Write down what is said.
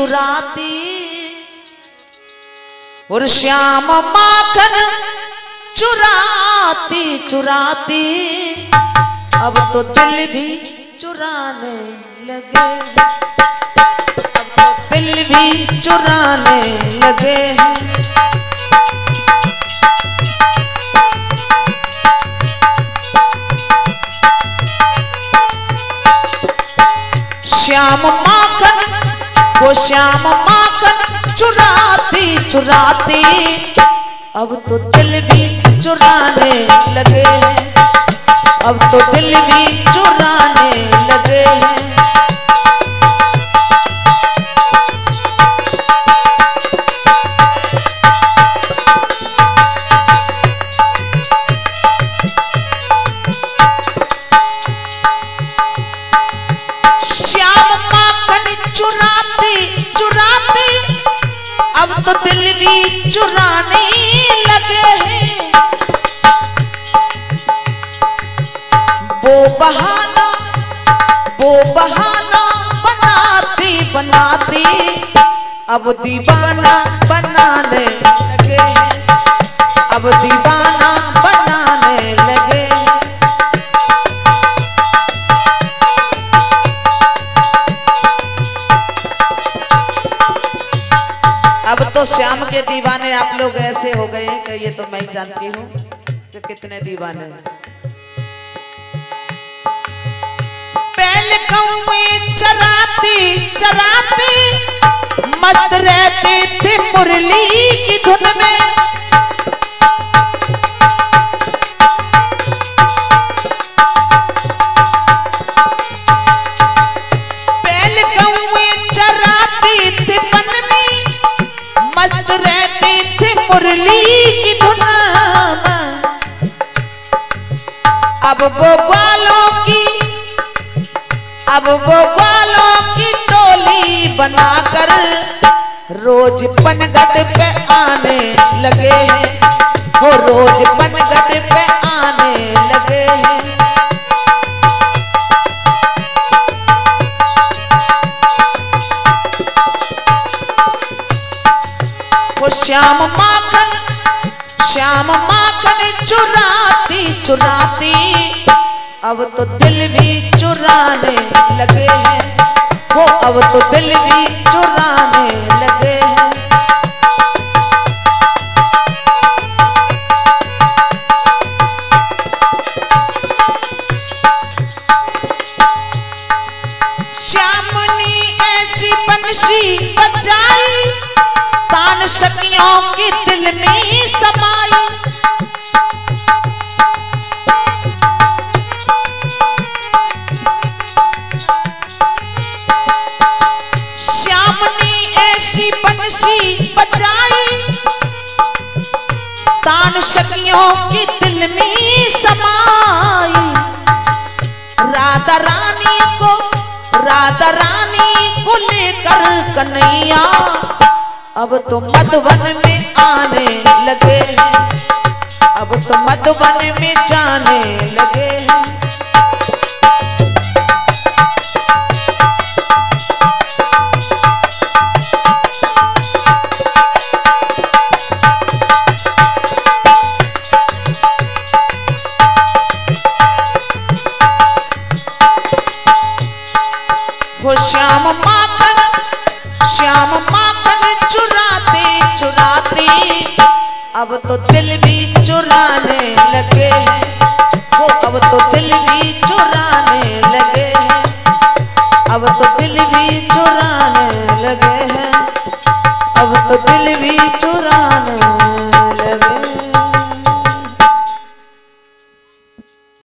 चुराती और श्याम माखन चुराती चुराती। अब तो दिल भी चुराने लगे। अब तो दिल भी चुराने लगे हैं। श्याम माखन श्याम माखन चुराती चुराती। अब तो दिल भी चुराने लगे। अब तो दिल भी चुराने चुराते चुराते। अब तो दिल भी चुराने लगे हैं। वो बहाना वो बहाना बनाती बनाती। अब दीवाना बनाने लगे हैं। अब दीवाना अब तो श्याम के दीवाने आप लोग ऐसे हो गए कि ये तो मैं जानती हूँ कि कितने दीवाने पहले चराती चराती, मस्त रहती थी मुरली की धुन में। थे मुरली की धुना अब बोबालों की, अब बोबालों की टोली बनाकर रोज पनगढ़ पे आने लगे। हैं वो रोज पनगढ़ श्याम माखन श्याम माखन चुराती चुराती। अब तो दिल भी चुराने लगे हैं। वो अब तो दिल भी चुराने लगे हैं। श्याम ने ऐसी बंसी बजाई तान सखियों के दिल में समाई श्याम ऐसी बंसी बजाई। तान सखियों के दिल में समाई। राधा रानी को, राधा रानी को लेकर कन्हैया अब तो मधुबन में आने लगे अब तो मधुबन में जाने लगे हैं। हो श्याम माखन, श्याम माखन चुराते चुराते। अब तो दिल भी चुराने लगे। वो अब तो दिल भी चुराने लगे। अब तो दिल भी चुराने लगे हैं। अब तो दिल भी चुराने